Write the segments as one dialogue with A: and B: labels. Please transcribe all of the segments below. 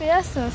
A: peças.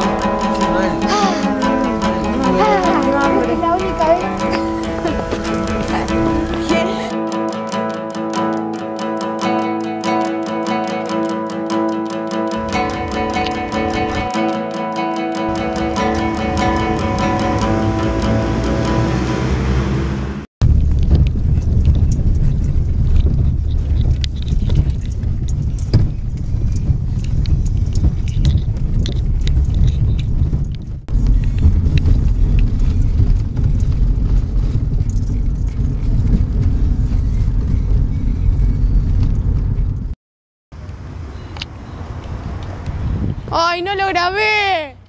A: 좋아.
B: ¡Ay, no lo grabé!